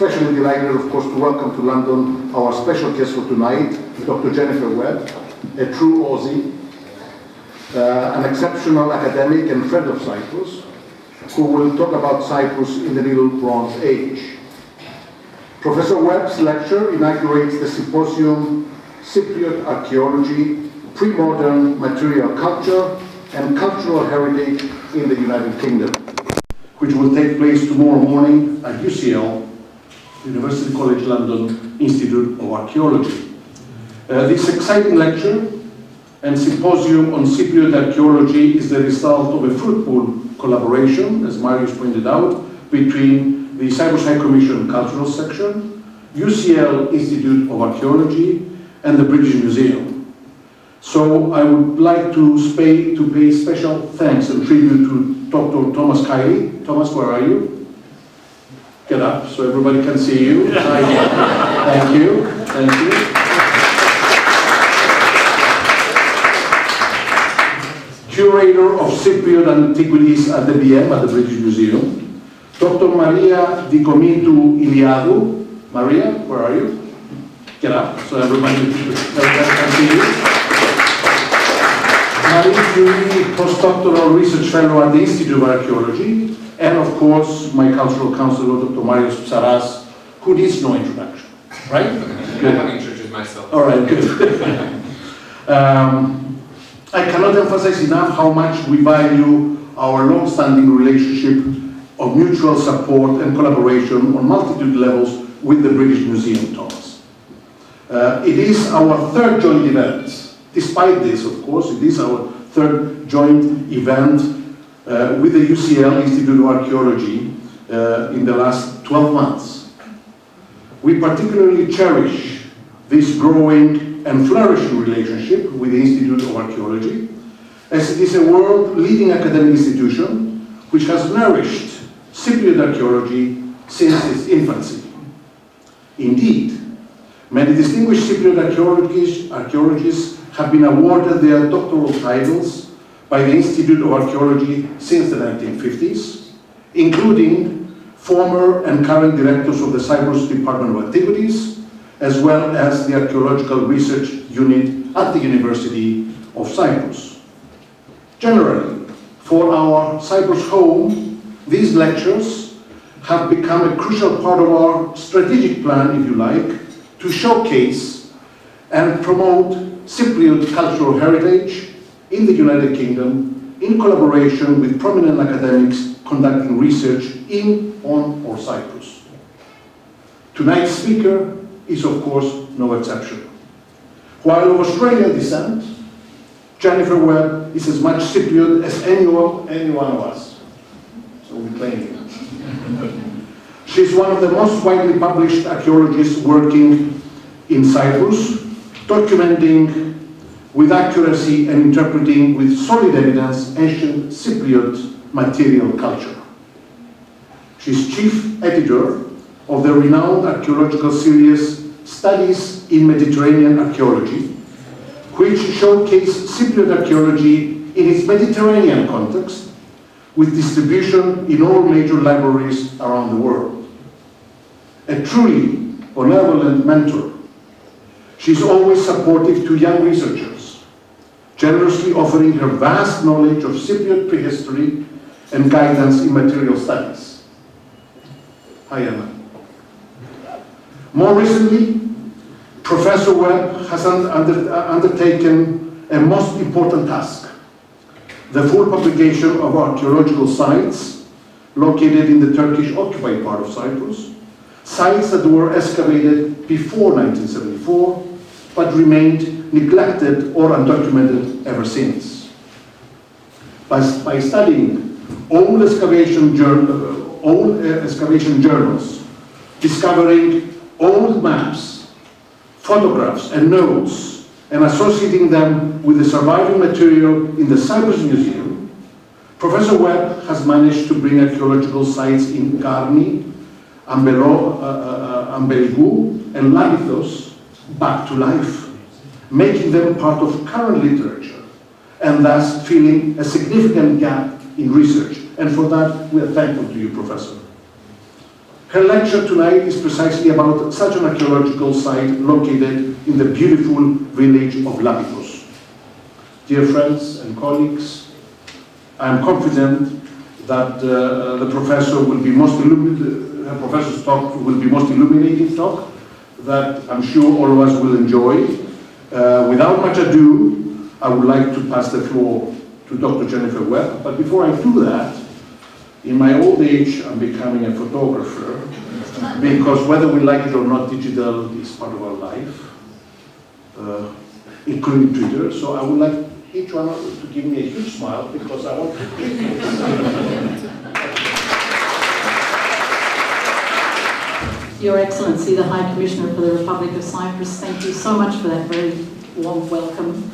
especially delighted, of course, to welcome to London our special guest for tonight, Dr. Jennifer Webb, a true Aussie, uh, an exceptional academic and friend of Cyprus, who will talk about Cyprus in the Middle Bronze Age. Professor Webb's lecture inaugurates the symposium Cypriot Archaeology, Pre-Modern Material Culture and Cultural Heritage in the United Kingdom, which will take place tomorrow morning at UCL, University College London Institute of Archaeology. Uh, this exciting lecture and symposium on Cypriot archaeology is the result of a fruitful collaboration, as Marios pointed out, between the Cyprus High Commission Cultural Section, UCL Institute of Archaeology, and the British Museum. So I would like to pay, to pay special thanks and tribute to Dr. Thomas Kiely. Thomas, where are you? Get up so everybody can see you. Thank you. Thank you. Curator of Cypriot Antiquities at the BM, at the British Museum. Dr. Maria Dikomitou Eliadou. Maria, where are you? Get up so everybody, everybody can see you. Marie Curie, postdoctoral research fellow at the Institute of Archaeology, and of course, my cultural counselor, Dr. Marios Psaras, who needs no introduction, right? Good. I have introduced myself. All right, good. um, I cannot emphasize enough how much we value our long-standing relationship of mutual support and collaboration on multitude levels with the British Museum, Thomas. Uh, it is our third joint event. Despite this, of course, it is our third joint event uh, with the UCL Institute of Archaeology uh, in the last 12 months. We particularly cherish this growing and flourishing relationship with the Institute of Archaeology, as it is a world-leading academic institution which has nourished Cypriot archaeology since its infancy. Indeed, many distinguished Cypriot archaeologists, archaeologists have been awarded their doctoral titles by the Institute of Archaeology since the 1950s, including former and current directors of the Cyprus Department of Antiquities, as well as the Archaeological Research Unit at the University of Cyprus. Generally, for our Cyprus home, these lectures have become a crucial part of our strategic plan, if you like, to showcase and promote Cypriot cultural heritage in the United Kingdom in collaboration with prominent academics conducting research in, on, or Cyprus. Tonight's speaker is, of course, no exception. While of Australian descent, Jennifer Webb is as much Cypriot as any, any one of us. So we claim it. She's one of the most widely published archaeologists working in Cyprus, documenting with accuracy and interpreting with solid evidence ancient Cypriot material culture. She's chief editor of the renowned archaeological series Studies in Mediterranean Archaeology, which showcase Cypriot archaeology in its Mediterranean context, with distribution in all major libraries around the world. A truly benevolent mentor, she's always supportive to young researchers, generously offering her vast knowledge of Cypriot prehistory and guidance in material studies. Hi, Emma. More recently, Professor Webb has under, uh, undertaken a most important task, the full publication of archaeological sites located in the Turkish occupied part of Cyprus, sites that were excavated before 1974, but remained neglected or undocumented ever since. By, by studying old excavation, journal, old excavation journals, discovering old maps, photographs and notes, and associating them with the surviving material in the Cyprus Museum, Professor Webb has managed to bring archaeological sites in Karmi, Ambelo, uh, uh, Ambelikou, and Lapithos back to life, making them part of current literature, and thus filling a significant gap in research. And for that, we are thankful to you, Professor. Her lecture tonight is precisely about such an archaeological site located in the beautiful village of Lapithos. Dear friends and colleagues, I am confident that uh, the professor will be most illuminated, her professor's talk will be most illuminating talk that I'm sure all of us will enjoy. Uh, without much ado, I would like to pass the floor to Dr. Jennifer Webb, but before I do that, in my old age, I'm becoming a photographer because whether we like it or not, digital is part of our life, uh, including Twitter. So I would like each one of us to give me a huge smile because I want to Your Excellency, the High Commissioner for the Republic of Cyprus, thank you so much for that very warm welcome.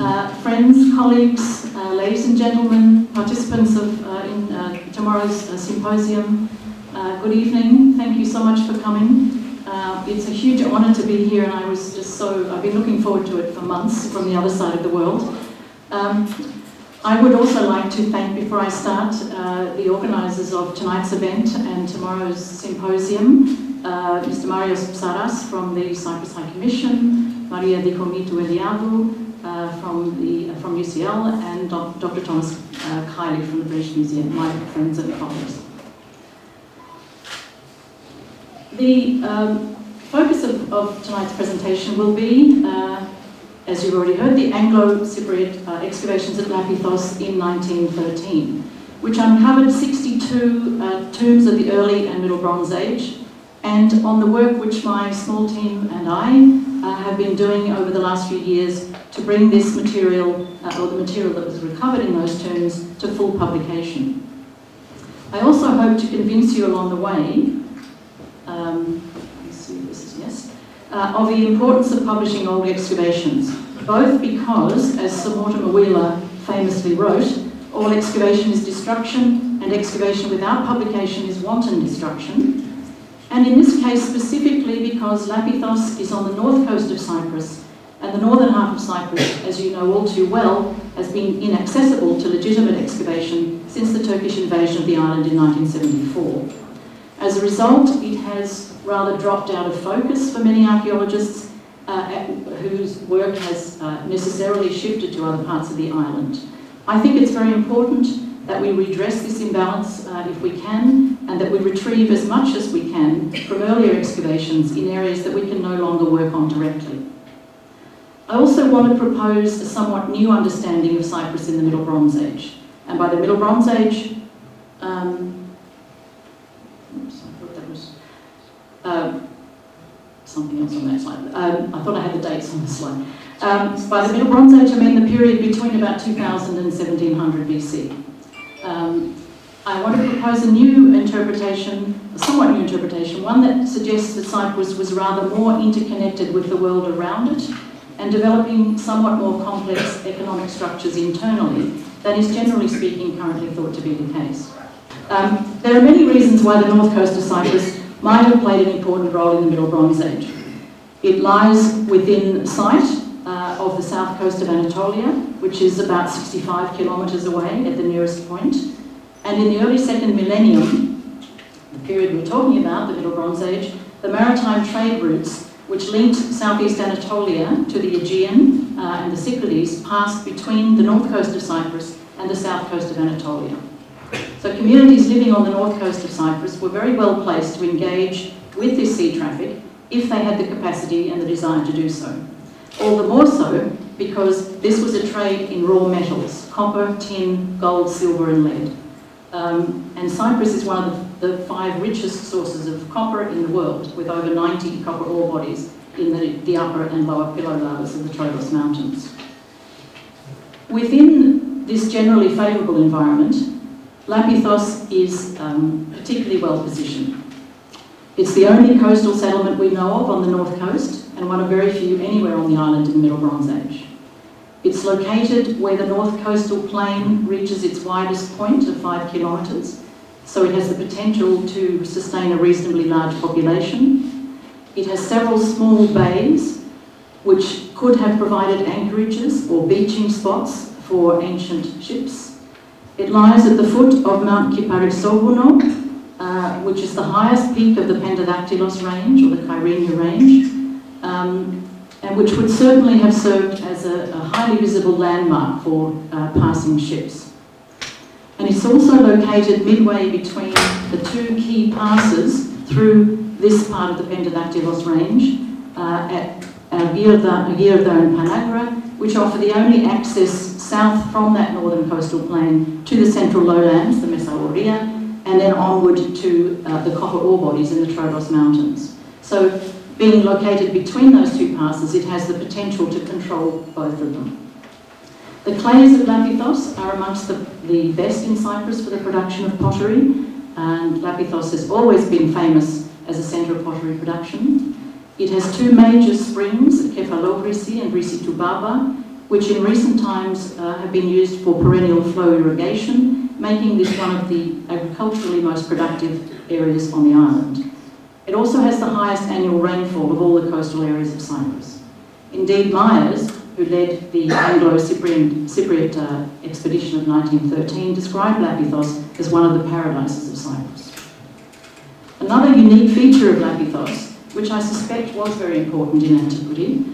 Uh, friends, colleagues, uh, ladies and gentlemen, participants of uh, in uh, tomorrow's uh, symposium, uh, good evening. Thank you so much for coming. it's a huge honour to be here, and I was just so I've been looking forward to it for months from the other side of the world. Um, I would also like to thank, before I start, the organisers of tonight's event and tomorrow's symposium, uh, Mr. Marios Psaras from the Cyprus High Commission, Maria Dikomitou Eliadou uh, from, the, uh, from UCL, and Dr. Thomas uh, Kiely from the British Museum, my friends and colleagues. The um, focus of, of, tonight's presentation will be, uh, as you've already heard, the Anglo-Cypriot uh, excavations at Lapithos in 1913, which uncovered 62 uh, tombs of the early and middle Bronze Age, and on the work which my small team and I uh, have been doing over the last few years to bring this material, uh, or the material that was recovered in those tombs, to full publication. I also hope to convince you along the way, um, let's see, this is yes, uh, of the importance of publishing old excavations, both because, as Sir Mortimer Wheeler famously wrote, all excavation is destruction, and excavation without publication is wanton destruction, and in this case specifically because Lapithos is on the north coast of Cyprus, and the northern half of Cyprus, as you know all too well, has been inaccessible to legitimate excavation since the Turkish invasion of the island in 1974. As a result, it has rather dropped out of focus for many archaeologists uh, whose work has uh, necessarily shifted to other parts of the island. I think it's very important that we redress this imbalance uh, if we can, and that we retrieve as much as we can from earlier excavations in areas that we can no longer work on directly. I also want to propose a somewhat new understanding of Cyprus in the Middle Bronze Age. And by the Middle Bronze Age, um, oops, I thought that was uh, something else on that slide. Um, I thought I had the dates on the slide. Um, by the Middle Bronze Age, I mean the period between about 2000 and 1700 BC. Um, I want to propose a new interpretation, a somewhat new interpretation, one that suggests that Cyprus was rather more interconnected with the world around it and developing somewhat more complex economic structures internally than is generally speaking currently thought to be the case. Um, there are many reasons why the north coast of Cyprus might have played an important role in the Middle Bronze Age. It lies within sight of the south coast of Anatolia, which is about 65 kilometres away at the nearest point. And in the early second millennium, the period we're talking about, the Middle Bronze Age, the maritime trade routes which linked southeast Anatolia to the Aegean uh, and the Cyclades passed between the north coast of Cyprus and the south coast of Anatolia. So communities living on the north coast of Cyprus were very well placed to engage with this sea traffic if they had the capacity and the desire to do so. All the more so because this was a trade in raw metals, copper, tin, gold, silver and lead. Um, and Cyprus is one of the, five richest sources of copper in the world, with over 90 copper ore bodies in the, the upper and lower pillow lavas of the Troodos Mountains. Within this generally favourable environment, Lapithos is um, particularly well positioned. It's the only coastal settlement we know of on the north coast, and one of very few anywhere on the island in the Middle Bronze Age. It's located where the North Coastal Plain reaches its widest point of five kilometres, so it has the potential to sustain a reasonably large population. It has several small bays which could have provided anchorages or beaching spots for ancient ships. It lies at the foot of Mount Kyparissovounoi, uh, which is the highest peak of the Pendadactylos range, or the Kyrenia range, um, and which would certainly have served as a, a highly visible landmark for uh, passing ships. And it's also located midway between the two key passes through this part of the Pendadactylos range uh, at Agirda and Panagra, which offer the only access south from that northern coastal plain to the central lowlands, the Messaouria, and then onward to uh, the copper ore bodies in the Troodos Mountains. So being located between those two passes, it has the potential to control both of them. The clays of Lapithos are amongst the, the best in Cyprus for the production of pottery, and Lapithos has always been famous as a centre of pottery production. It has two major springs, Kefalobrisi and Brisi Tubaba, which in recent times uh, have been used for perennial flow irrigation, making this one of the agriculturally most productive areas on the island. It also has the highest annual rainfall of all the coastal areas of Cyprus. Indeed, Myres, who led the Anglo-Cypriot Cypriot, uh, expedition of 1913, described Lapithos as one of the paradises of Cyprus. Another unique feature of Lapithos, which I suspect was very important in antiquity,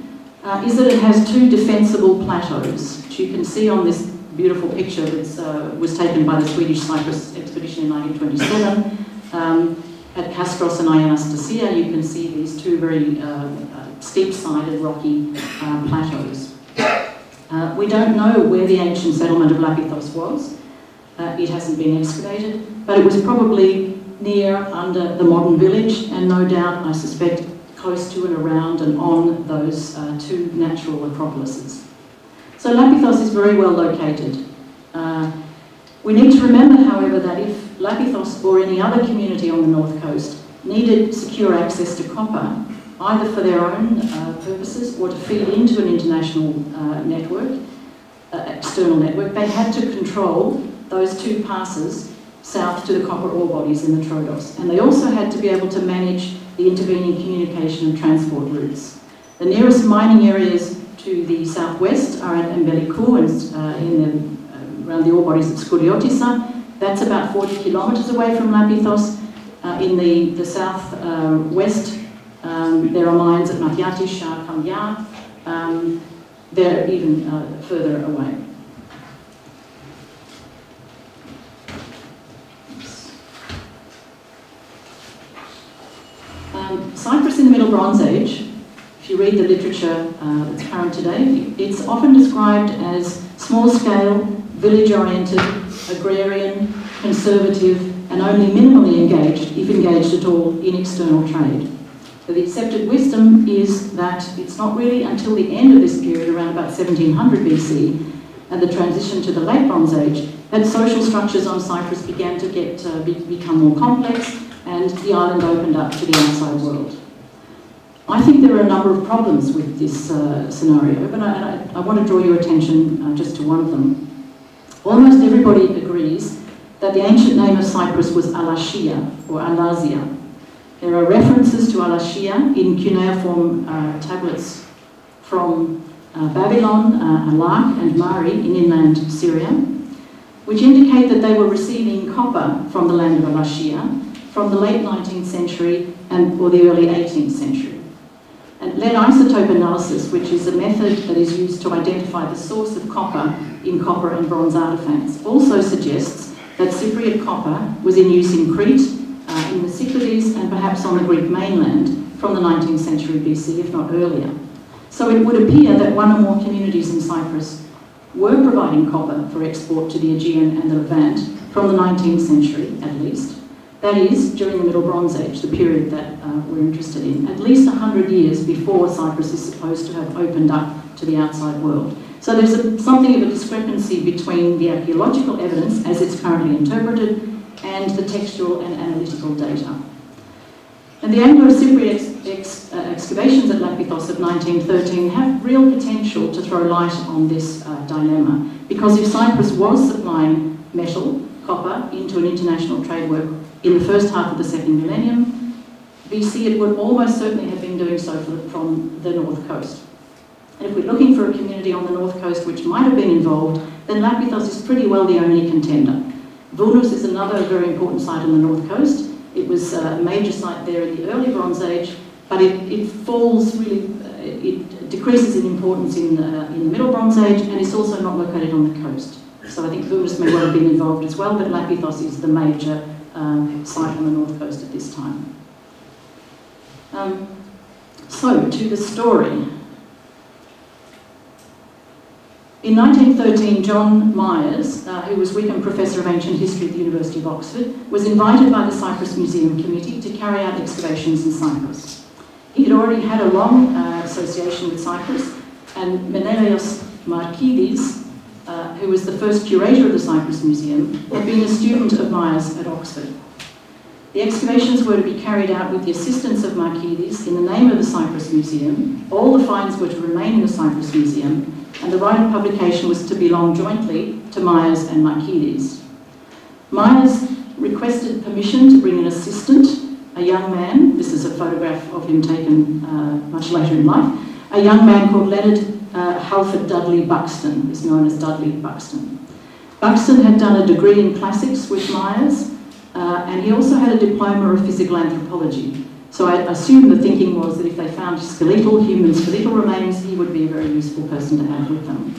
uh, is that it has two defensible plateaus, which you can see on this beautiful picture that uh, was taken by the Swedish Cyprus expedition in 1927. Um, at Castros and Anastasia, you can see these two very uh, uh steep-sided rocky uh, plateaus. Uh, we don't know where the ancient settlement of Lapithos was. it hasn't been excavated, but it was probably near under the modern village, and no doubt, I suspect, close to and around and on those uh, two natural acropolises. So Lapithos is very well located. Uh, we need to remember, however, that if Lapithos or any other community on the north coast needed secure access to copper, either for their own uh, purposes or to feed into an international uh, network, uh, external network, they had to control those two passes south to the copper ore bodies in the Troodos. And they also had to be able to manage the intervening communication and transport routes. The nearest mining areas to the southwest are at Ambelikou and uh, in the, uh, around the ore bodies at Skouliotissa. That's about 40 kilometres away from Lapithos. Uh, in the, the southwest, uh, um, there are mines at Mathiati, Shah, Kamya. Um, they're even uh, further away. Um, Cyprus in the Middle Bronze Age, if you read the literature uh, that's current today, it's often described as small-scale, village-oriented, agrarian, conservative, and only minimally engaged, if engaged at all, in external trade. So the accepted wisdom is that it's not really until the end of this period, around about 1700 BC, and the transition to the late Bronze Age, that social structures on Cyprus began to get uh, be, become more complex and the island opened up to the outside world. I think there are a number of problems with this uh, scenario, but I, I, I, want to draw your attention uh, just to one of them. Almost everybody agrees that the ancient name of Cyprus was Alashia or Alazia. There are references to Alashia in cuneiform uh, tablets from uh, Babylon, uh, Alak and Mari in inland Syria, which indicate that they were receiving copper from the land of Alashia from the late 19th century and or the early 18th century. Lead isotope analysis, which is a method that is used to identify the source of copper in copper and bronze artefacts, also suggests that Cypriot copper was in use in Crete, uh, in the Cyclades, and perhaps on the Greek mainland from the 19th century BC, if not earlier. So it would appear that one or more communities in Cyprus were providing copper for export to the Aegean and the Levant from the 19th century, at least. That is, during the Middle Bronze Age, the period that uh, we're interested in, at least 100 years before Cyprus is supposed to have opened up to the outside world. So there's a, something of a discrepancy between the archaeological evidence, as it's currently interpreted, and the textual and analytical data. And the Anglo-Cypriot ex ex uh, excavations at Lapithos of 1913 have real potential to throw light on this uh, dilemma, because if Cyprus was supplying metal, copper, into an international trade work in the first half of the second millennium. BC, it would almost certainly have been doing so from the north coast. And if we're looking for a community on the north coast which might have been involved, then Lapithos is pretty well the only contender. Vounous is another very important site on the north coast, It was a major site there in the early Bronze Age, but it, it falls really, uh, it decreases in importance in, uh, in the Middle Bronze Age and it's also not located on the coast. So I think Vounous may well have been involved as well, but Lapithos is the major um, site on the north coast at this time. Um, so, to the story. In 1913, John Myres, uh, who was Wykeham Professor of Ancient History at the University of Oxford, was invited by the Cyprus Museum Committee to carry out excavations in Cyprus. He had already had a long uh, association with Cyprus, and Menelaos Markides, uh, who was the first curator of the Cyprus Museum, had been a student of Myres at Oxford. The excavations were to be carried out with the assistance of Markides in the name of the Cyprus Museum. All the finds were to remain in the Cyprus Museum, and the right of publication was to belong jointly to Myres and Markides. Myers requested permission to bring an assistant, a young man, this is a photograph of him taken uh, much later in life, a young man called Leonard uh, Halford Dudley Buxton, is known as Dudley Buxton. Buxton had done a degree in classics with Myres, uh, and he also had a diploma of physical anthropology. So I assume the thinking was that if they found skeletal, human skeletal remains, he would be a very useful person to have with them.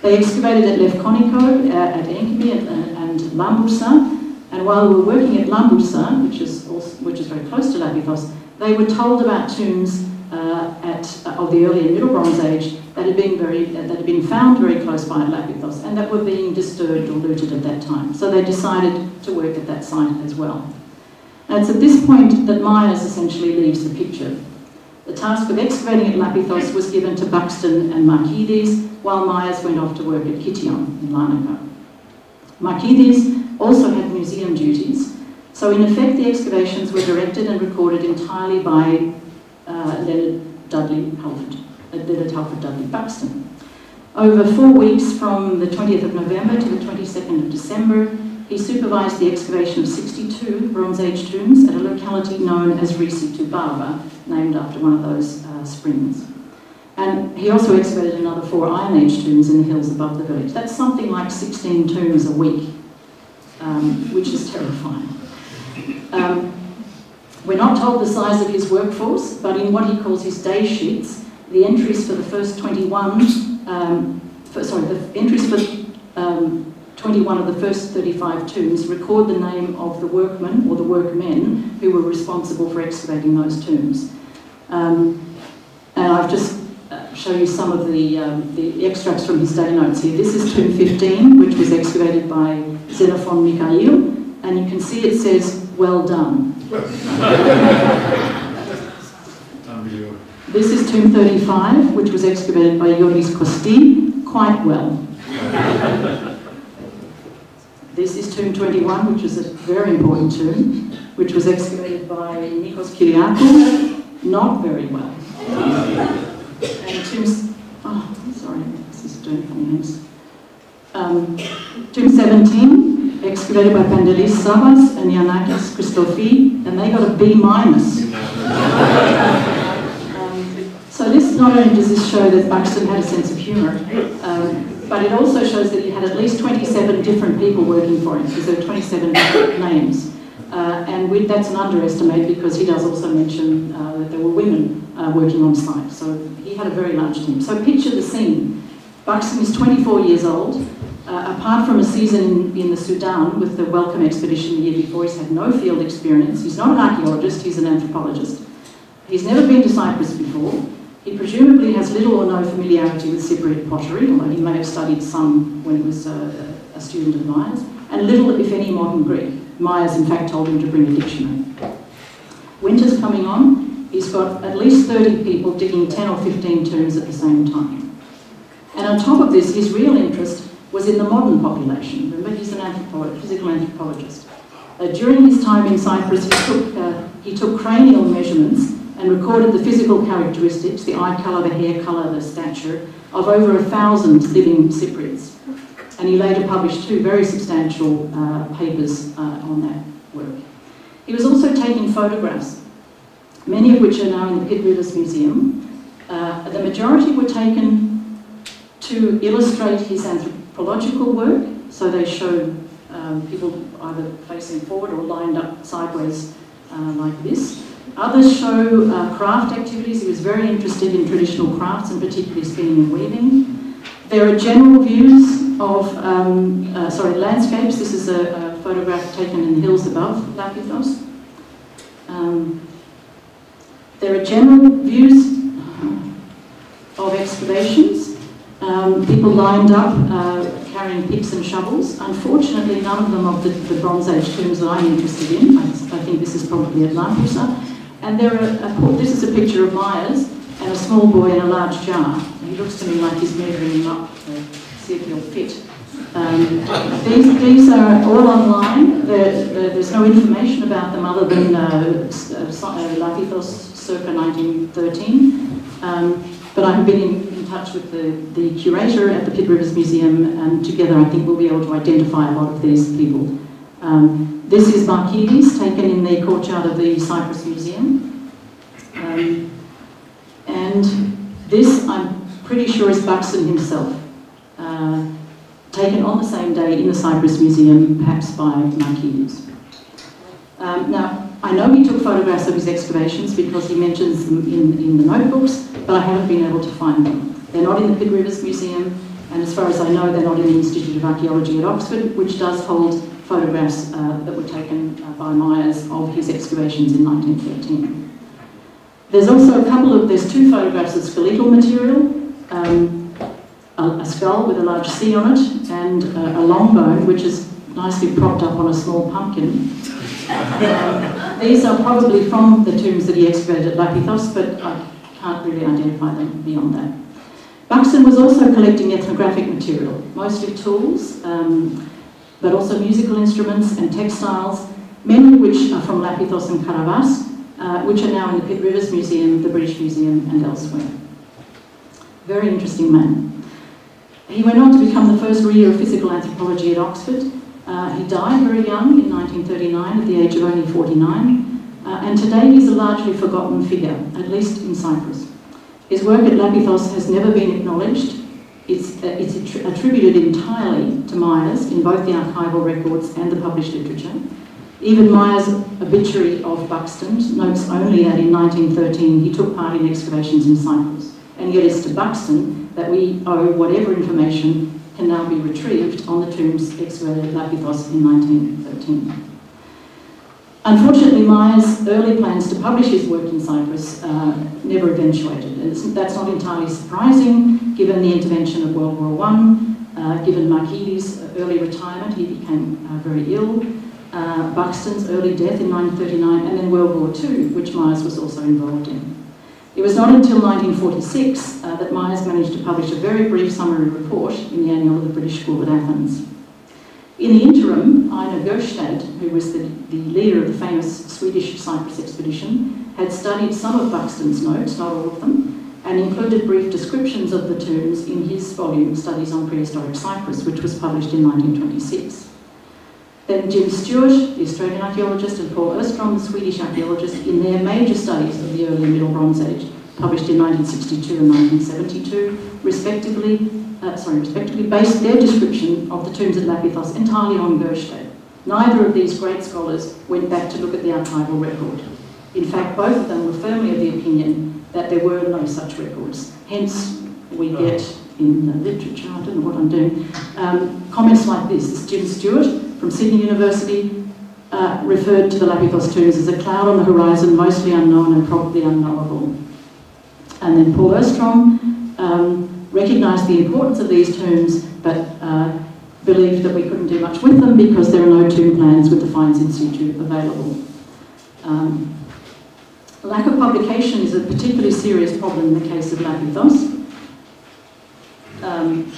They excavated at Lefkoniko, uh, at Enkomi and, and Lambousa, and while we were working at Lambousa, which is, also, which is very close to Lapithos, they were told about tombs uh, at, uh, of the early and middle Bronze Age that had been very that had been found very close by at Lapithos and that were being disturbed or looted at that time. So they decided to work at that site as well. And it's at this point that Myres essentially leaves the picture. The task of excavating at Lapithos was given to Buxton and Markides, while Myres went off to work at Kition in Larnaca. Markides also had museum duties, so in effect the excavations were directed and recorded entirely by uh, Leonard Dudley Halford, uh, Leonard Halford Dudley Buxton. Over four weeks from the 20th of November to the 22nd of December, he supervised the excavation of 62 Bronze Age tombs at a locality known as Risi Tubaba, named after one of those uh, springs. And he also excavated another four Iron Age tombs in the hills above the village. That's something like 16 tombs a week, um, which is terrifying. Um, we're not told the size of his workforce, but in what he calls his day sheets, the entries for the first 21, um, for, sorry, the entries for um, 21 of the first 35 tombs record the name of the workmen or the workmen who were responsible for excavating those tombs. Um, and I've just uh, shown you some of the, um, the extracts from his day notes here. This is tomb 15, which was excavated by Xenophon Mikhail, and you can see it says, well done. this is tomb 35, which was excavated by Yoris Kosti, quite well. This is tomb 21, which is a very important tomb, which was excavated by Nikos Kyriakou, not very well. And tomb, oh, sorry, this is doing names. Um, tomb 17, excavated by Pandelis Savas and Yanakis Christofi, and they got a B minus. um, so this not only does this show that Buxton had a sense of humour, um, but it also shows that he had at least 27 different people working for him, because there are 27 names. Uh, and we, that's an underestimate because he does also mention uh, that there were women uh, working on site. So he had a very large team. So picture the scene. Buxton is 24 years old. Uh, apart from a season in, the Sudan with the Wellcome expedition the year before, he's had no field experience. He's not an archaeologist, he's an anthropologist. He's never been to Cyprus before. He presumably has little or no familiarity with Cypriot pottery, although he may have studied some when he was a, a student of Myres, and little, if any, modern Greek. Myres, in fact, told him to bring a dictionary. Winter's coming on. He's got at least 30 people digging 10 or 15 tombs at the same time. And on top of this, his real interest was in the modern population. Remember, he's an anthropologist, physical anthropologist. Uh, during his time in Cyprus, he took, uh, he took cranial measurements and recorded the physical characteristics, the eye colour, the hair colour, the stature, of over a thousand living Cypriots. And he later published two very substantial uh, papers uh, on that work. He was also taking photographs, many of which are now in the Pitt Rivers Museum. Uh, the majority were taken to illustrate his anthropological work, so they show um, people either facing forward or lined up sideways uh, like this. Others show uh, craft activities. He was very interested in traditional crafts and particularly spinning and weaving. There are general views of, um, uh, sorry, landscapes. This is a, a, photograph taken in the hills above Lapithos. Um, there are general views of excavations. Um, people lined up uh, carrying picks and shovels. Unfortunately, none of them of the, the Bronze Age tombs that I'm interested in. I, I think this is probably at Lambousa. And there are, a, this is a picture of Myres and a small boy in a large jar. He looks to me like he's measuring him up to see if he'll fit. Um, these, these are all online. There, there's no information about them other than uh, uh, Lapithos circa 1913. Um, but I've been in, in touch with the, the curator at the Pitt Rivers Museum, and together I think we'll be able to identify a lot of these people. Um, this is Markides, taken in the courtyard of the Cyprus Museum. Um, and this, I'm pretty sure, is Buxton himself, uh, taken on the same day in the Cyprus Museum, perhaps by Markides. Um, now, I know he took photographs of his excavations because he mentions them in, in the notebooks, but I haven't been able to find them. They're not in the Pitt Rivers Museum, and as far as I know, they're not in the Institute of Archaeology at Oxford, which does hold photographs uh, that were taken uh, by Myres of his excavations in 1913. There's also a couple of, there's two photographs of skeletal material, um, a, a, skull with a large C on it, and uh, a long bone, which is nicely propped up on a small pumpkin. Um, these are probably from the tombs that he excavated at Lapithos, but I can't really identify them beyond that. Buxton was also collecting ethnographic material, mostly tools, um, but also musical instruments and textiles, many of which are from Lapithos and Karavas, uh, which are now in the Pitt Rivers Museum, the British Museum, and elsewhere. Very interesting man. He went on to become the first reader of physical anthropology at Oxford. Uh, he died very young in 1939 at the age of only 49, uh, and today he's a largely forgotten figure, at least in Cyprus. His work at Lapithos has never been acknowledged. It's, uh, it's attributed entirely to Myres in both the archival records and the published literature. Even Myres' obituary of Buxton notes only that in 1913 he took part in excavations in Cyprus. And yet it's to Buxton that we owe whatever information can now be retrieved on the tombs excavated at Lapithos in 1913. Unfortunately, Myres' early plans to publish his work in Cyprus uh, never eventuated. And that's not entirely surprising, given the intervention of World War I, uh, given Markides' early retirement, he became uh, very ill, uh, Buxton's early death in 1939, and then World War II, which Myres was also involved in. It was not until 1946 uh, that Myres managed to publish a very brief summary report in the Annual of the British School at Athens. In the interim, Einar Gjerstad, who was the, the leader of the famous Swedish Cyprus expedition, had studied some of Buxton's notes, not all of them, and included brief descriptions of the tombs in his volume, Studies on Prehistoric Cyprus, which was published in 1926. Then Jim Stewart, the Australian archaeologist, and Paul Åström, the Swedish archaeologist, in their major studies of the early Middle Bronze Age, published in 1962 and 1972, respectively, uh, sorry, respectively, based their description of the tombs at Lapithos entirely on Gjerstad. Neither of these great scholars went back to look at the archival record. In fact, both of them were firmly of the opinion that there were no such records. Hence, we get in the literature, I don't know what I'm doing, um, comments like this. This Jim Stewart from Sydney University uh, referred to the Lapithos tombs as a cloud on the horizon, mostly unknown and probably unknowable. And then Paul Åström um, recognised the importance of these tombs, but uh, believed that we couldn't do much with them because there are no tomb plans with the finds in situ available. Um, lack of publication is a particularly serious problem in the case of Lapithos. Um,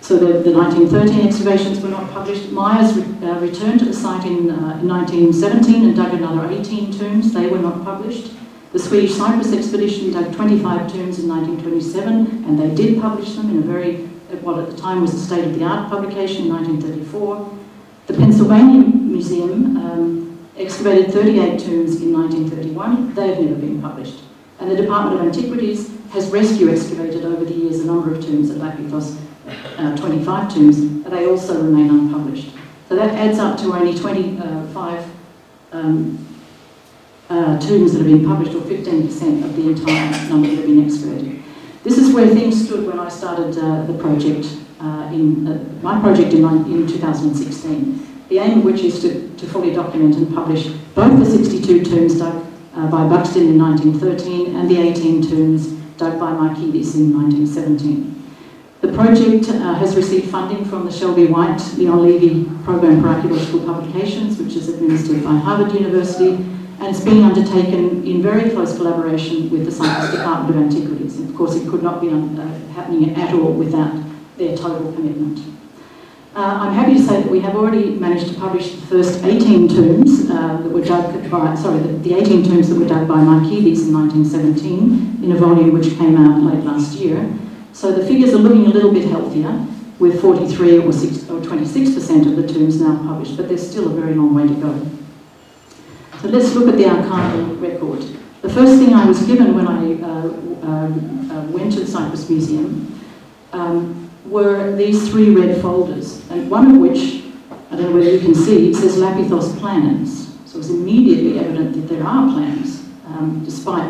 so the, the 1913 excavations were not published. Myres re, uh, returned to the site in, uh, in 1917 and dug another 18 tombs. They were not published. The Swedish Cyprus expedition dug 25 tombs in 1927, and they did publish them in a very, what at the time was a state-of-the-art publication in 1934. The Pennsylvania Museum um, excavated 38 tombs in 1931. They have never been published. And the Department of Antiquities has rescue excavated over the years a number of tombs at Lapithos, uh, 25 tombs, but they also remain unpublished. So that adds up to only 25 um, uh, tombs that have been published, or 15% of the entire number that have been excavated. This is where things stood when I started uh, the project, uh, in uh, my project in, in 2016. The aim of which is to, to fully document and publish both the 62 tombs dug uh, by Buxton in 1913 and the 18 tombs dug by Markides in 1917. The project uh, has received funding from the Shelby White Leon Levy Program for Archaeological Publications, which is administered by Harvard University, and it's being undertaken in very close collaboration with the Science Department of Antiquities. And of course, it could not be uh, happening at all without their total commitment. Uh, I'm happy to say that we have already managed to publish the first 18 tombs uh, that were dug by, sorry, the, the 18 tombs that were dug by Markides in 1917 in a volume which came out late last year. So the figures are looking a little bit healthier, with 43 or, 6, or 26% of the tombs now published, but there's still a very long way to go. So let's look at the archival record. The first thing I was given when I uh, uh, uh went to the Cyprus Museum um, were these three red folders, and one of which, I don't know whether you can see, says Lapithos plans. So it's immediately evident that there are plans, um, despite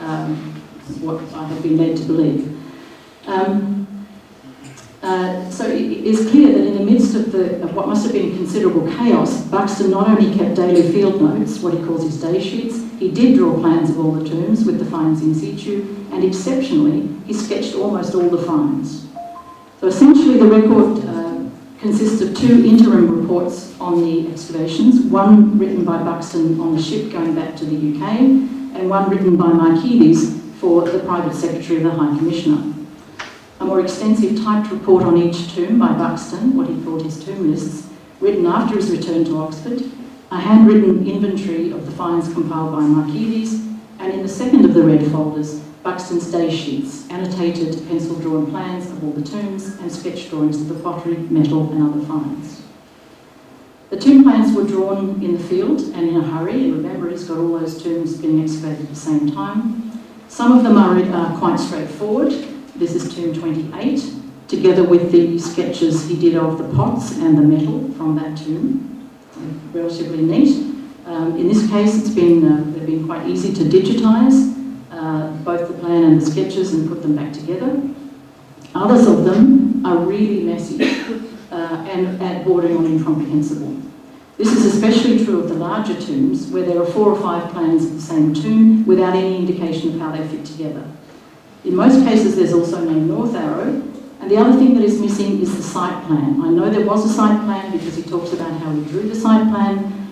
um, what I have been led to believe. Um, uh, so it is clear that in the midst of, the, of what must have been considerable chaos, Buxton not only kept daily field notes, what he calls his day sheets, he did draw plans of all the tombs with the finds in situ, and exceptionally, he sketched almost all the finds. So essentially the record uh, consists of two interim reports on the excavations, one written by Buxton on the ship going back to the UK, and one written by Markides for the private secretary of the High Commissioner. More extensive typed report on each tomb by Buxton, what he called his tomb lists, written after his return to Oxford, a handwritten inventory of the finds compiled by Markides, and in the second of the red folders, Buxton's day sheets, annotated pencil-drawn plans of all the tombs and sketch drawings of the pottery, metal and other finds. The tomb plans were drawn in the field and in a hurry, and remember he's got all those tombs being excavated at the same time. Some of them are uh, quite straightforward. This is tomb 28, together with the sketches he did of the pots and the metal from that tomb. Relatively neat. Um, in this case, it's been, uh, they've been quite easy to digitise uh, both the plan and the sketches and put them back together. Others of them are really messy uh, and, and bordering on incomprehensible. This is especially true of the larger tombs, where there are four or five plans of the same tomb without any indication of how they fit together. In most cases, there's also no north arrow, and the other thing that is missing is the site plan. I know there was a site plan because he talks about how he drew the site plan.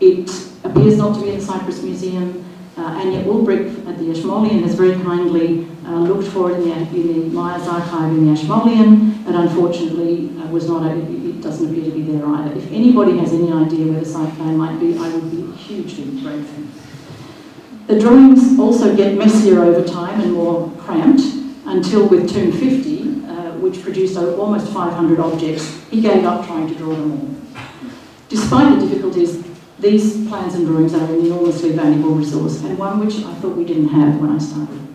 It appears not to be in the Cyprus Museum. Uh, Anja Ulbrich at the Ashmolean has very kindly uh, looked for it in the, in the Myres archive in the Ashmolean, but unfortunately uh, was not, a, it doesn't appear to be there either. If anybody has any idea where the site plan might be, I would be hugely grateful. The drawings also get messier over time and more cramped until with Tomb 50, uh, which produced almost 500 objects, he gave up trying to draw them all. Despite the difficulties, these plans and drawings are an enormously valuable resource and one which I thought we didn't have when I started.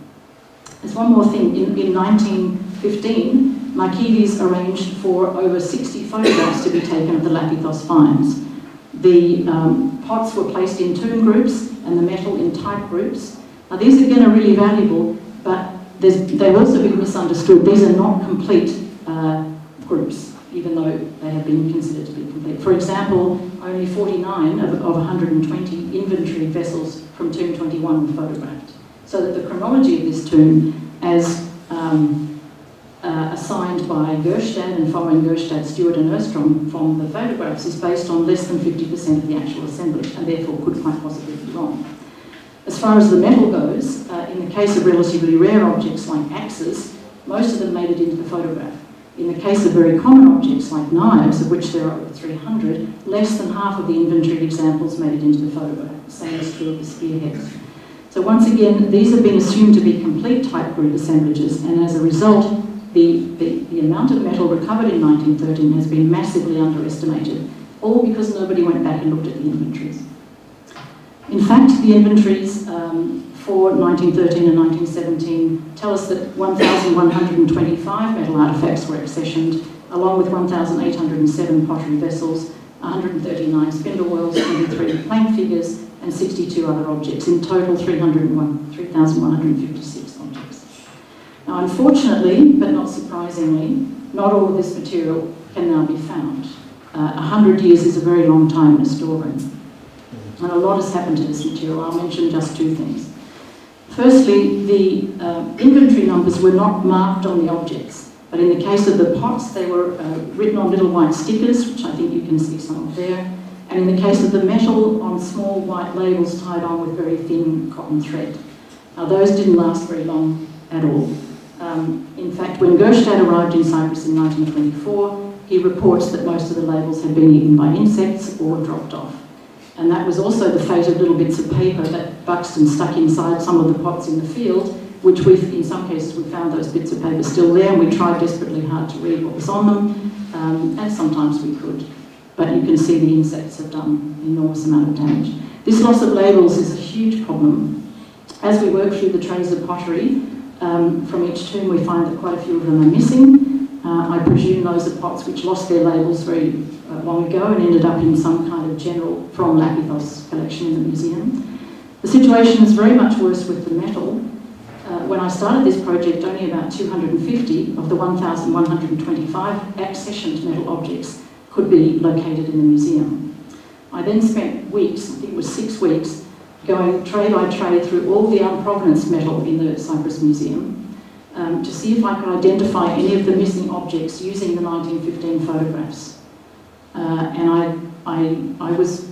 There's one more thing. In, in 1915, Markides arranged for over 60 photographs to be taken of the Lapithos finds. The um, pots were placed in tomb groups and the metal in type groups. Now these again are really valuable, but they've also been misunderstood. These are not complete uh, groups, even though they have been considered to be complete. For example, only 49 of, of 120 inventory vessels from tomb 21 were photographed. So that the chronology of this tomb, as um, uh, assigned by Gjerstad and following Gjerstad, Stewart and Åström from the photographs is based on less than 50% of the actual assemblage and therefore could quite possibly be wrong. As far as the metal goes, uh, in the case of relatively rare objects like axes, most of them made it into the photograph. In the case of very common objects like knives, of which there are over 300, less than half of the inventoried examples made it into the photograph. Same is true of the spearheads. So once again, these have been assumed to be complete type group assemblages, and as a result, the, the, the amount of metal recovered in 1913 has been massively underestimated, all because nobody went back and looked at the inventories. In fact, the inventories um, for 1913 and 1917 tell us that 1,125 metal artefacts were accessioned, along with 1,807 pottery vessels, 139 spindle whorls, 23 plank figures, and 62 other objects. In total, 301 3,156 objects. Now, unfortunately, but not surprisingly, not all of this material can now be found. Uh, 100 years is a very long time in a storeroom. And a lot has happened to this material. I'll mention just two things. Firstly, the uh, inventory numbers were not marked on the objects, but in the case of the pots, they were uh, written on little white stickers, which I think you can see some of there. And in the case of the metal, on small white labels tied on with very thin cotton thread. Now, those didn't last very long at all. Um, in fact, when Gjerstad arrived in Cyprus in 1924, he reports that most of the labels had been eaten by insects or dropped off. And that was also the fate of little bits of paper that Buxton stuck inside some of the pots in the field, which we, in some cases, we found those bits of paper still there, and we tried desperately hard to read what was on them, um, and sometimes we could. But you can see the insects have done an enormous amount of damage. This loss of labels is a huge problem. As we work through the trays of pottery, um, from each tomb we find that quite a few of them are missing. Uh, I presume those are pots which lost their labels very uh, long ago and ended up in some kind of general from Lapithos collection in the museum. The situation is very much worse with the metal. Uh, when I started this project, only about 250 of the 1,125 accessioned metal objects could be located in the museum. I then spent weeks, I think it was six weeks, going tray by tray through all the unprovenance metal in the Cyprus Museum um, to see if I could identify any of the missing objects using the 1915 photographs. Uh, and I, I, I was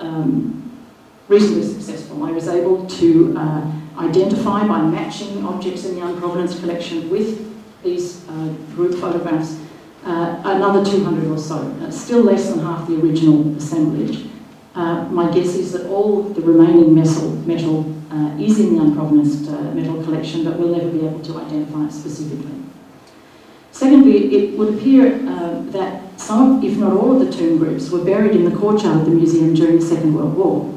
um, reasonably successful. I was able to uh, identify by matching objects in the unprovenance collection with these uh, group photographs uh, another 200 or so, still less than half the original assemblage. Uh, my guess is that all the remaining metal, metal uh, is in the unprovenanced uh, metal collection, but we'll never be able to identify it specifically. Secondly, it would appear uh, that some, if not all, of the tomb groups were buried in the courtyard of the museum during the Second World War.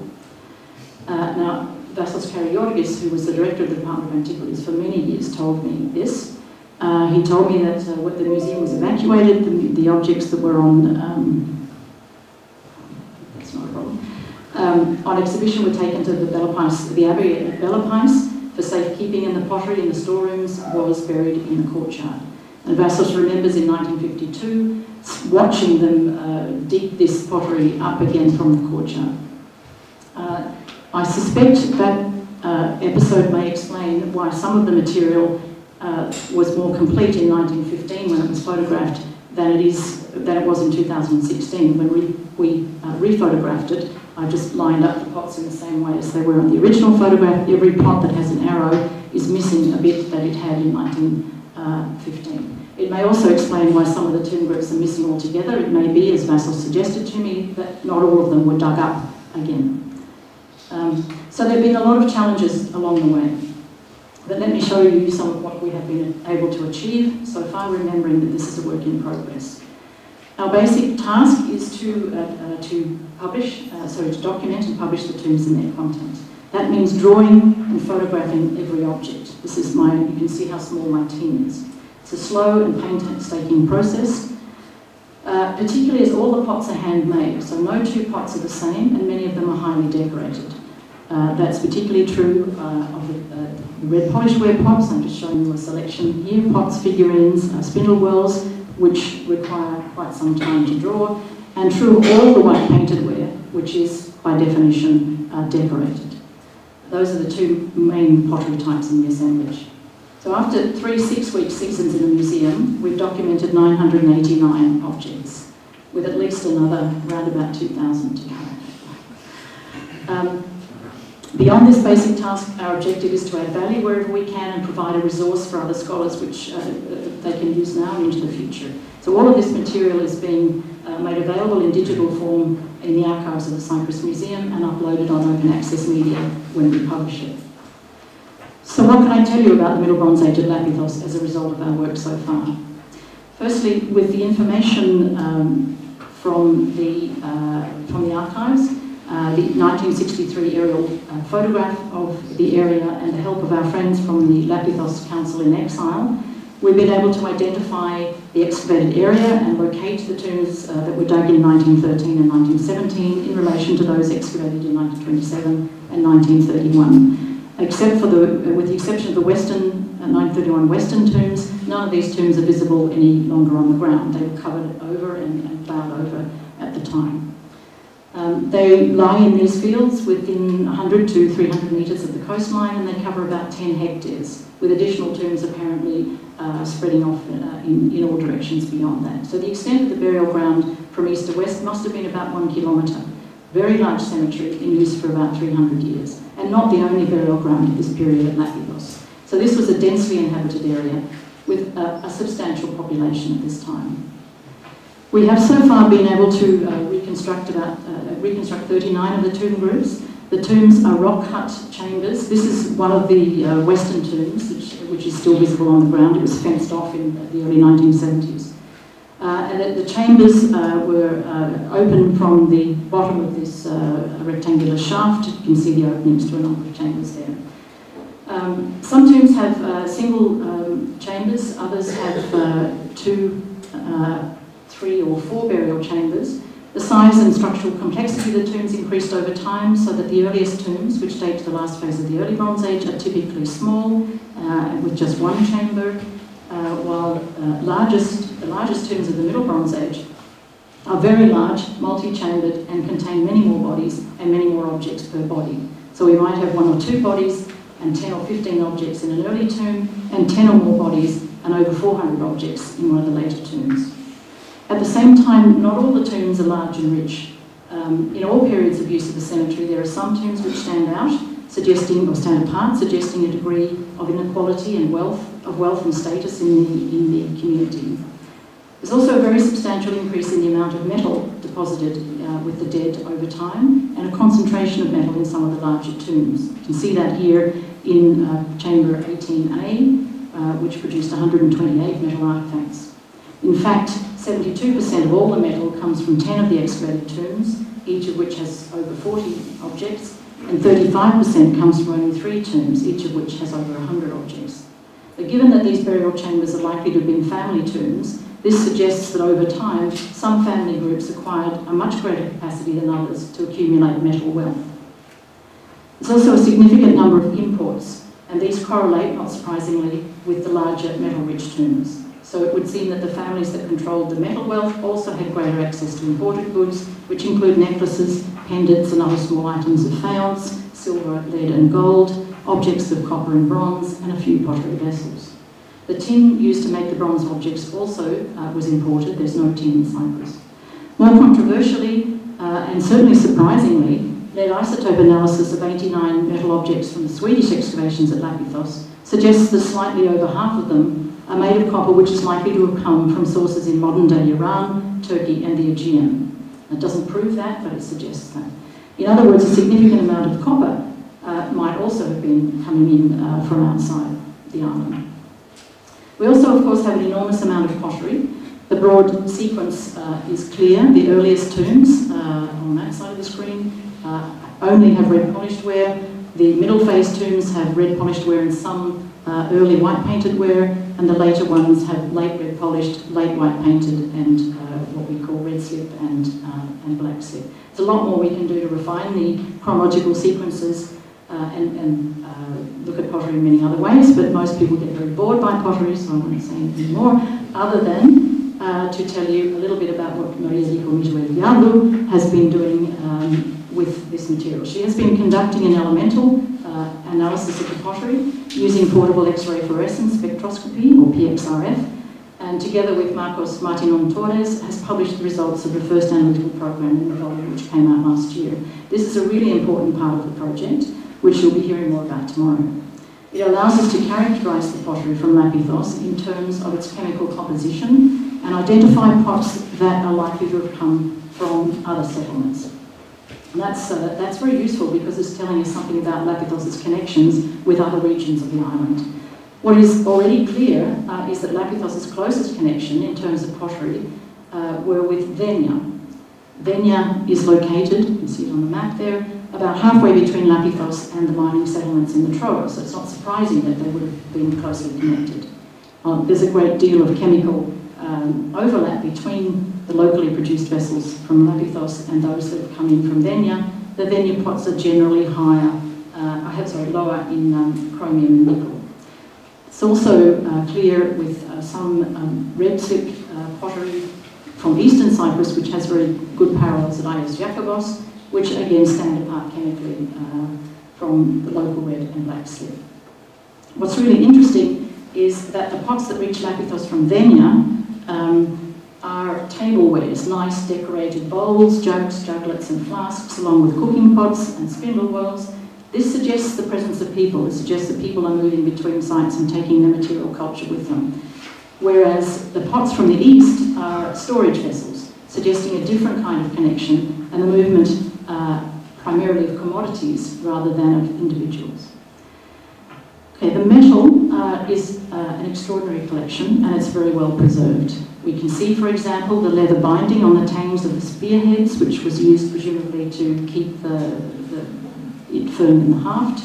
Uh, now, Vassos Karageorghis, who was the director of the Department of Antiquities for many years, told me this. Uh, he told me that uh, when the museum was evacuated, the, the objects that were on um, that's not a problem, um, on exhibition were taken to the the Abbey at Bellapais for safekeeping, and the pottery in the storerooms was buried in the courtyard. And Vassos remembers in 1952 watching them uh, dig this pottery up again from the courtyard. Uh, I suspect that uh, episode may explain why some of the material uh, was more complete in 1915 when it was photographed than it is than it was in 2016 when we, we uh, rephotographed it. I just lined up the pots in the same way as they were on the original photograph. Every pot that has an arrow is missing a bit that it had in 1915. It may also explain why some of the tomb groups are missing altogether. It may be, as Vassos suggested to me, that not all of them were dug up again. Um, so there have been a lot of challenges along the way. But let me show you some of what we have been able to achieve so far, remembering that this is a work in progress. Our basic task is to, uh, uh, to publish, uh, sorry, to document and publish the tombs and their content. That means drawing and photographing every object. This is my, you can see how small my team is. It's a slow and painstaking process, uh, particularly as all the pots are handmade, so no two pots are the same and many of them are highly decorated. Uh, that's particularly true uh, of the, uh, red polished ware pots. I'm just showing you a selection here. Pots, figurines, uh, spindle whorls, which require quite some time to draw. And of all the white painted ware, which is by definition uh, decorated. Those are the two main pottery types in the assemblage. So after three six-week seasons in the museum, we've documented 989 objects, with at least another around about 2,000 to come. Um, Beyond this basic task, our objective is to add value wherever we can and provide a resource for other scholars which uh, they can use now and into the future. So all of this material is being uh, made available in digital form in the archives of the Cyprus Museum and uploaded on open access media when we publish it. So what can I tell you about the Middle Bronze Age at Lapithos as a result of our work so far? Firstly, with the information um, from, the, uh, from the archives, uh, the 1963 aerial uh, photograph of the area and the help of our friends from the Lapithos Council in Exile, We've been able to identify the excavated area and locate the tombs uh, that were dug in 1913 and 1917 in relation to those excavated in 1927 and 1931. Except for the, uh, with the exception of the western, uh, 931 western tombs, none of these tombs are visible any longer on the ground. They were covered over and, and plowed over at the time. Um, they lie in these fields within 100 to 300 metres of the coastline and they cover about 10 hectares, with additional tombs apparently uh, spreading off uh, in, in all directions beyond that. So the extent of the burial ground from east to west must have been about one kilometre. Very large cemetery in use for about 300 years, and not the only burial ground at this period at Lapithos. So this was a densely inhabited area with a, a substantial population at this time. We have so far been able to uh, reconstruct about uh, reconstruct 39 of the tomb groups. The tombs are rock cut chambers. This is one of the uh, western tombs, which, which, is still visible on the ground. It was fenced off in the early 1970s. Uh, and the, the chambers uh, were uh, open from the bottom of this rectangular shaft. You can see the openings to a number of chambers there. Um, some tombs have single um, chambers, others have two three or four burial chambers. The size and structural complexity of the tombs increased over time so that the earliest tombs, which date to the last phase of the early Bronze Age, are typically small uh, with just one chamber, uh, while uh, largest, the largest tombs of the Middle Bronze Age are very large, multi-chambered and contain many more bodies and many more objects per body. So we might have one or two bodies and 10 or 15 objects in an early tomb and 10 or more bodies and over 400 objects in one of the later tombs. At the same time, not all the tombs are large and rich. Um, in all periods of use of the cemetery, there are some tombs which stand out, suggesting, or stand apart, suggesting a degree of inequality and wealth, of wealth and status in the, in the community. There's also a very substantial increase in the amount of metal deposited uh, with the dead over time, and a concentration of metal in some of the larger tombs. You can see that here in uh, chamber 18A, uh, which produced 128 metal artefacts. In fact, 72% of all the metal comes from 10 of the excavated tombs, each of which has over 40 objects, and 35% comes from only three tombs, each of which has over 100 objects. But given that these burial chambers are likely to have been family tombs, this suggests that over time, some family groups acquired a much greater capacity than others to accumulate metal wealth. There's also a significant number of imports, and these correlate, not surprisingly, with the larger metal-rich tombs. So it would seem that the families that controlled the metal wealth also had greater access to imported goods, which include necklaces, pendants and other small items of faience, silver, lead and gold, objects of copper and bronze, and a few pottery vessels. The tin used to make the bronze objects also uh, was imported. There's no tin in Cyprus. More controversially, uh, and certainly surprisingly, lead isotope analysis of 89 metal objects from the Swedish excavations at Lapithos suggests that slightly over half of them are made of copper which is likely to have come from sources in modern-day Iran, Turkey and the Aegean. It doesn't prove that, but it suggests that. In other words, a significant amount of copper uh, might also have been coming in uh, from outside the island. We also, of course, have an enormous amount of pottery. The broad sequence uh, is clear. The earliest tombs uh, on that side of the screen uh, only have red polished ware. The middle phase tombs have red polished ware and some uh, early white painted ware, and the later ones have late red polished, late white painted, and uh, what we call red slip and, uh, and black slip. There's a lot more we can do to refine the chronological sequences uh, and, and uh, look at pottery in many other ways, but most people get very bored by pottery, so I won't say anything more, other than uh, to tell you a little bit about what Maria Dikomitou-Eliadou has been doing um, with this material. She has been conducting an elemental uh, analysis of the pottery using portable X-ray fluorescence spectroscopy, or PXRF, and together with Marcos Martinón-Torres has published the results of the first analytical program in the volume which came out last year. This is a really important part of the project, which you'll be hearing more about tomorrow. It allows us to characterise the pottery from Lapithos in terms of its chemical composition and identify pots that are likely to have come from other settlements. And that's, uh, that's very useful because it's telling us something about Lapithos' connections with other regions of the island. What is already clear uh, is that Lapithos' closest connection in terms of pottery uh, were with Deneia. Deneia is located, you can see it on the map there, about halfway between Lapithos and the mining settlements in the Troodos, so it's not surprising that they would have been closely connected. Uh, there's a great deal of chemical um, overlap between the locally produced vessels from Lapithos and those that have come in from Deneia. The Deneia pots are generally higher, uh, I have, sorry, lower in um, chromium and nickel. It's also uh, clear with uh, some um, red slip uh, pottery from eastern Cyprus, which has very good parallels at Agios Iakovos, which again stand apart chemically uh, from the local red and black slip. What's really interesting is that the pots that reach Lapithos from Deneia um, are tablewares, nice decorated bowls, jugs, juglets and flasks, along with cooking pots and spindle whorls. This suggests the presence of people. It suggests that people are moving between sites and taking their material culture with them. Whereas the pots from the east are storage vessels, suggesting a different kind of connection and the movement uh, primarily of commodities rather than of individuals. Okay, the metal uh, is uh, an extraordinary collection and it's very well preserved. We can see, for example, the leather binding on the tangs of the spearheads, which was used presumably to keep the, the, it firm in the haft.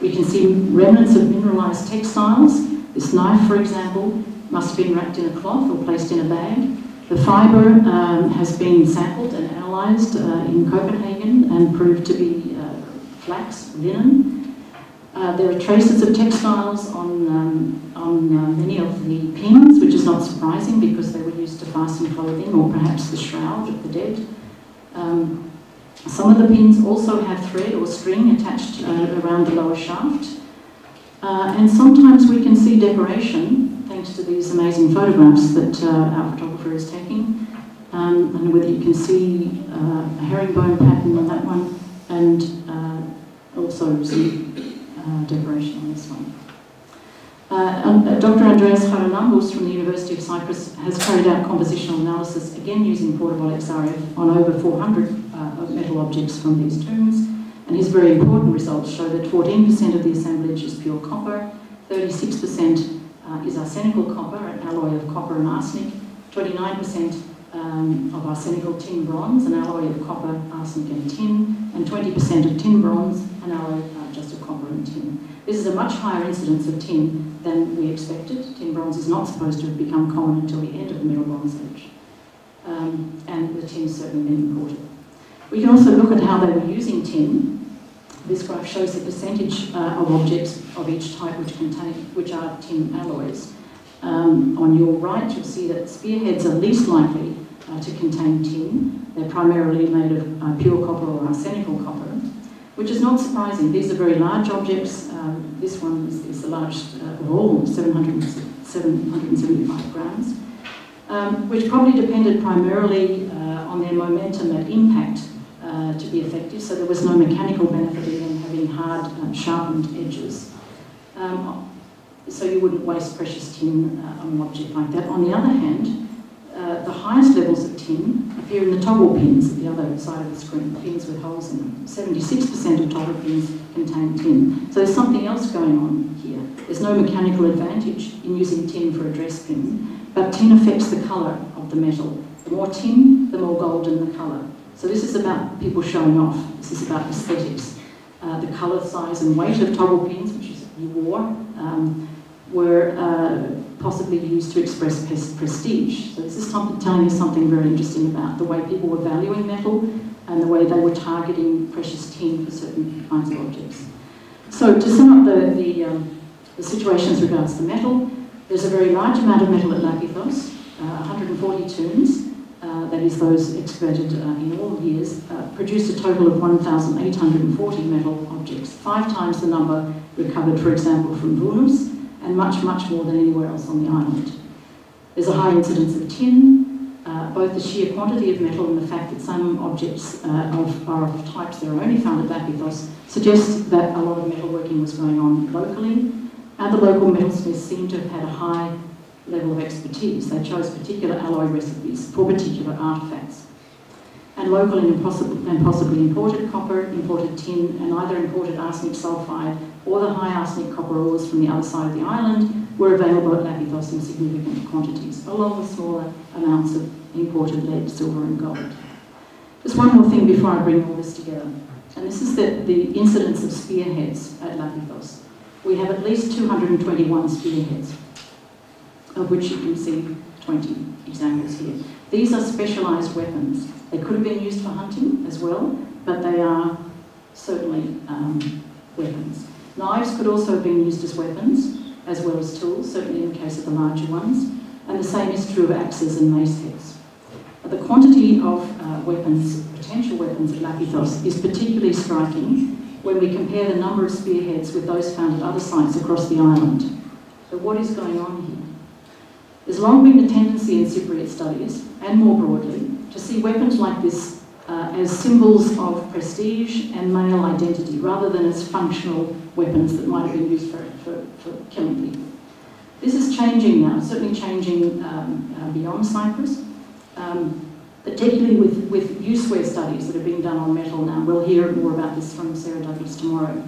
We can see remnants of mineralised textiles. This knife, for example, must have been wrapped in a cloth or placed in a bag. The fibre um, has been sampled and analysed uh, in Copenhagen and proved to be uh, flax, linen. Uh, there are traces of textiles on, um, on uh, many of the pins, which is not surprising because they were used to fasten clothing or perhaps the shroud of the dead. Um, some of the pins also have thread or string attached uh, around the lower shaft. Uh, and sometimes we can see decoration, thanks to these amazing photographs that uh, our photographer is taking. Um, and whether you can see a herringbone pattern on that one, and also some uh, decoration on this one. Uh, um, uh Dr. Andreas Charalambous from the University of Cyprus has carried out compositional analysis, again using portable XRF, on over 400 uh, metal objects from these tombs, and his very important results show that 14% of the assemblage is pure copper, 36% uh, is arsenical copper, an alloy of copper and arsenic, 29% um, of arsenical tin bronze, an alloy of copper, arsenic and tin, and 20% of tin bronze, an alloy uh, just of copper and tin. This is a much higher incidence of tin than we expected. Tin bronze is not supposed to have become common until the end of the Middle Bronze Age. Um, and the tin has certainly been imported. We can also look at how they were using tin. This graph shows the percentage uh, of objects of each type which contain, which are tin alloys. Um, on your right, you'll see that spearheads are least likely uh, to contain tin. They're primarily made of uh, pure copper or arsenical copper, which is not surprising. These are very large objects. Um, this one is, is the largest uh, of all, 700, 775 grams, um, which probably depended primarily uh, on their momentum at impact uh, to be effective, so there was no mechanical benefit in having hard, uh, sharpened edges. Um, so you wouldn't waste precious tin uh, on an object like that. On the other hand, uh, the highest levels of tin appear in the toggle pins at the other side of the screen, pins with holes in them. 76% of toggle pins contain tin. So there's something else going on here. There's no mechanical advantage in using tin for a dress pin, but tin affects the colour of the metal. The more tin, the more golden the colour. So this is about people showing off. This is about aesthetics. Uh, the colour, size and weight of toggle pins, which is you wore, um, were uh, possibly used to express prestige. So this is telling us something very interesting about the way people were valuing metal and the way they were targeting precious tin for certain kinds of objects. So to sum up the, the, um, the situation as regards to metal, there's a very large amount of metal at Lapithos, uh, 140 tombs, uh, that is those excavated uh, in all years, uh, produced a total of 1,840 metal objects, five times the number recovered, for example, from Vounous, and much, much more than anywhere else on the island. There's a high incidence of tin, uh, both the sheer quantity of metal and the fact that some objects uh, of, are of types that are only found at Lapithos suggests that a lot of metalworking was going on locally, and the local metalsmiths seem to have had a high level of expertise. They chose particular alloy recipes for particular artefacts. And local and, and possibly imported copper, imported tin, and either imported arsenic sulfide or the high arsenic copper ores from the other side of the island were available at Lapithos in significant quantities, along with smaller amounts of imported lead, silver and gold. Just one more thing before I bring all this together, and this is the, the incidence of spearheads at Lapithos. We have at least 221 spearheads. of which you can see 20 examples here. These are specialised weapons. They could have been used for hunting as well, but they are certainly um, weapons. Knives could also have been used as weapons, as well as tools, certainly in the case of the larger ones, and the same is true of axes and mace heads. The quantity of uh, weapons, potential weapons at Lapithos, is particularly striking when we compare the number of spearheads with those found at other sites across the island. So what is going on here? There's long been a tendency in Cypriot studies, and more broadly, to see weapons like this uh, as symbols of prestige and male identity, rather than as functional weapons that might have been used for, for, for killing people. This is changing now, certainly changing um, uh, beyond Cyprus, um, particularly with, with use-wear studies that are being done on metal now. We'll hear more about this from Sarah Douglas tomorrow.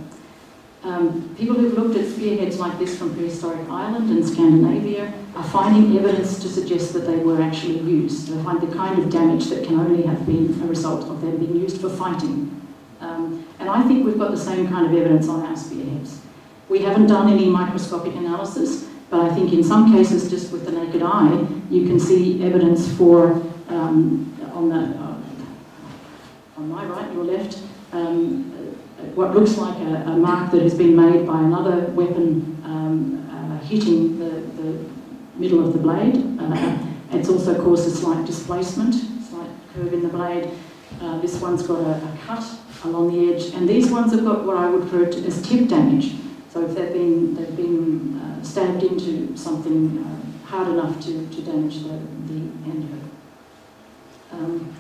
Um, people who've looked at spearheads like this from prehistoric Ireland and Scandinavia are finding evidence to suggest that they were actually used. They find the kind of damage that can only have been a result of them being used for fighting. Um, and I think we've got the same kind of evidence on our spearheads. We haven't done any microscopic analysis, but I think in some cases, just with the naked eye, you can see evidence for, um, on, the, uh, on my right, your left, um, what looks like a, a, mark that has been made by another weapon um, uh, hitting the, the, middle of the blade. Uh, it's also caused a slight displacement, slight curve in the blade. Uh, this one's got a, a, cut along the edge, and these ones have got what I would refer to as tip damage. So if they've been, they've been uh, stabbed into something uh, hard enough to, to damage the, the end of it. Um,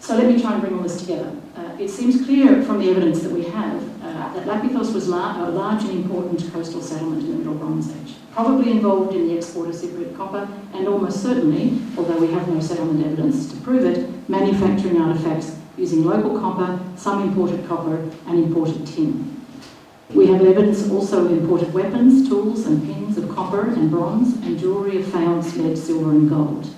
so let me try and bring all this together. Uh, it seems clear from the evidence that we have uh, that Lapithos was la a large and important coastal settlement in the Middle Bronze Age, probably involved in the export of Cypriot copper, and almost certainly, although we have no settlement evidence to prove it, manufacturing artefacts using local copper, some imported copper, and imported tin. We have evidence also of imported weapons, tools, and pins of copper and bronze, and jewellery of faience, lead, silver, and gold.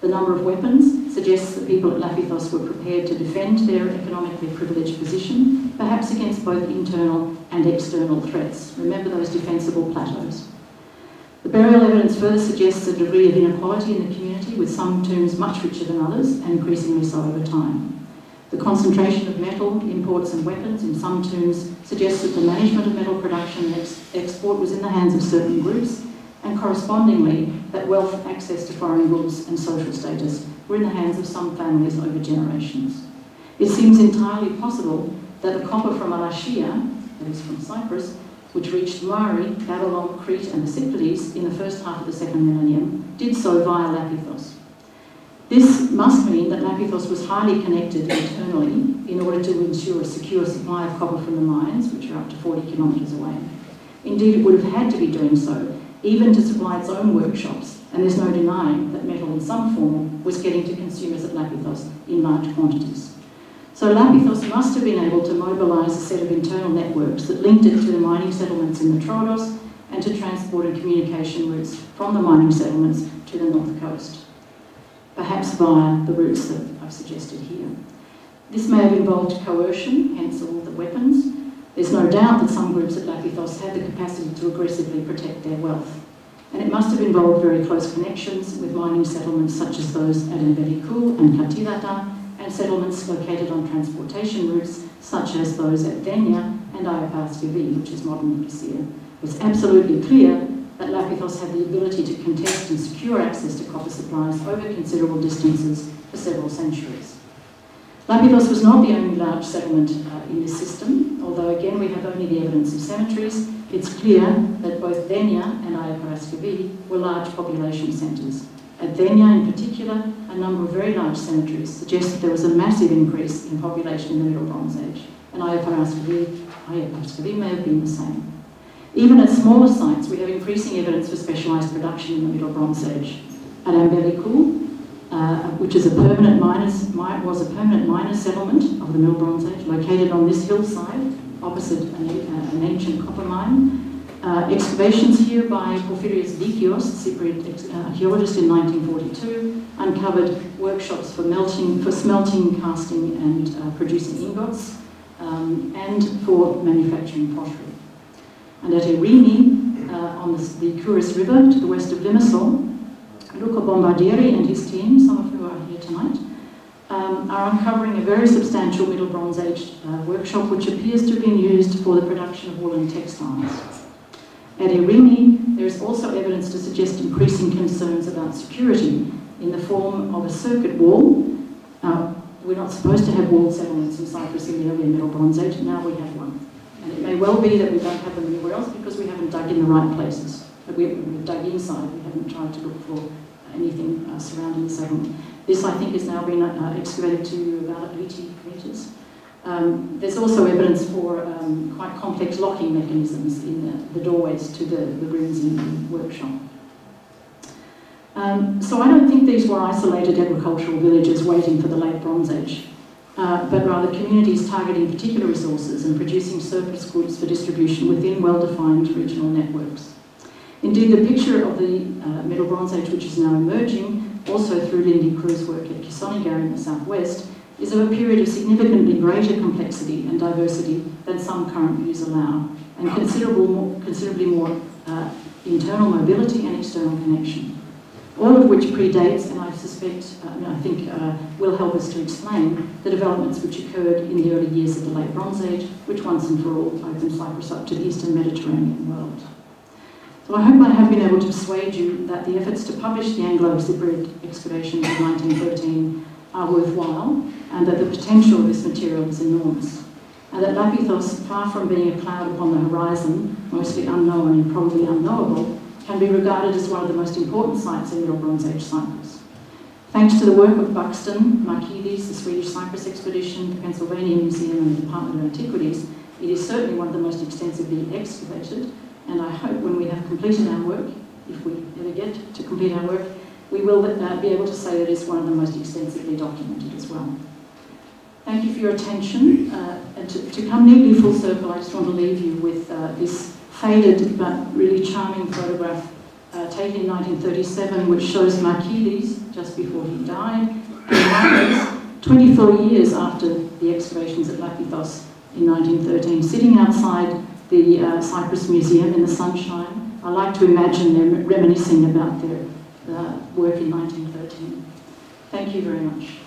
The number of weapons suggests that people at Lapithos were prepared to defend their economically privileged position, perhaps against both internal and external threats. Remember those defensible plateaus. The burial evidence further suggests a degree of inequality in the community, with some tombs much richer than others, and increasingly so over time. The concentration of metal, imports and weapons in some tombs suggests that the management of metal production and ex export was in the hands of certain groups, and correspondingly, that wealth, access to foreign goods and social status were in the hands of some families over generations. It seems entirely possible that the copper from Alashiya, that is from Cyprus, which reached Mari, Babylon, Crete and the Cyclades in the first half of the second millennium, did so via Lapithos. This must mean that Lapithos was highly connected internally in order to ensure a secure supply of copper from the mines, which are up to 40 kilometres away. Indeed, it would have had to be doing so, even to supply its own workshops, and there's no denying that metal in some form was getting to consumers at Lapithos in large quantities. So Lapithos must have been able to mobilise a set of internal networks that linked it to the mining settlements in the Troodos and to transport and communication routes from the mining settlements to the north coast, perhaps via the routes that I've suggested here. This may have involved coercion, hence all the weapons. There's no doubt that some groups at Lapithos had the capacity to aggressively protect their wealth. And it must have involved very close connections with mining settlements such as those at Ambelikou and Katydata, and settlements located on transportation routes such as those at Deneia and Ayia Paraskevi, which is modern Nicosia. It's absolutely clear that Lapithos had the ability to contest and secure access to copper supplies over considerable distances for several centuries. Lapithos was not the only large settlement uh, in this system, although again we have only the evidence of cemeteries. It's clear that both Deneia and Ayia Paraskevi were large population centres. At Deneia in particular, a number of very large cemeteries suggest that there was a massive increase in population in the Middle Bronze Age, and Ayia Paraskevi may have been the same. Even at smaller sites, we have increasing evidence for specialised production in the Middle Bronze Age. At Ambelikou, uh, which is a permanent miners, was a permanent miner settlement of the Middle Bronze Age, located on this hillside opposite an, uh, an ancient copper mine. Uh, excavations here by Porphyrios Dikaios, Cypriot uh, archaeologist in 1942, uncovered workshops for melting, for smelting, casting, and uh, producing ingots, um, and for manufacturing pottery. And at Erimi, uh, on the, the Kouris River to the west of Limassol, Luca Bombardieri and his team, some of who are here tonight, um, are uncovering a very substantial Middle Bronze Age uh, workshop which appears to have been used for the production of woolen textiles. At Erimi, there is also evidence to suggest increasing concerns about security in the form of a circuit wall. Uh, we're not supposed to have walled settlements in Cyprus in the early Middle Bronze Age, now we have one. And it may well be that we don't have them anywhere else because we haven't dug in the right places. We, we've dug inside, we haven't tried to look for anything uh, surrounding the settlement. This, I think, has now been uh, excavated to about 80 metres. Um, there's also evidence for um, quite complex locking mechanisms in the, the doorways to the, the rooms in the workshop. Um, so I don't think these were isolated agricultural villages waiting for the late Bronze Age, uh, but rather communities targeting particular resources and producing surplus goods for distribution within well-defined regional networks. Indeed, the picture of the uh, Middle Bronze Age, which is now emerging, also through Lindy Crewe's work at Kissonerga in the southwest, is of a period of significantly greater complexity and diversity than some current views allow, and considerable more, considerably more uh, internal mobility and external connection. All of which predates, and I suspect, uh, I think, uh, will help us to explain the developments which occurred in the early years of the late Bronze Age, which once and for all opened Cyprus up to the Eastern Mediterranean world. So I hope I have been able to persuade you that the efforts to publish the Anglo-Cypriot excavations of 1913 are worthwhile and that the potential of this material is enormous. And that Lapithos, far from being a cloud upon the horizon, mostly unknown and probably unknowable, can be regarded as one of the most important sites in Middle Bronze Age Cyprus. Thanks to the work of Buxton, Markides, the Swedish Cyprus Expedition, the Pennsylvania Museum and the Department of Antiquities, it is certainly one of the most extensively excavated, and I hope when we have completed our work, if we ever get to complete our work, we will uh, be able to say that it's one of the most extensively documented as well. Thank you for your attention. Uh, and to, to, come nearly full circle, I just want to leave you with uh, this faded but really charming photograph uh, taken in 1937, which shows Markides just before he died, and 24 years after the excavations at Lapithos in 1913, sitting outside the uh, Cyprus Museum in the sunshine. I like to imagine them reminiscing about their uh, work in 1913. Thank you very much.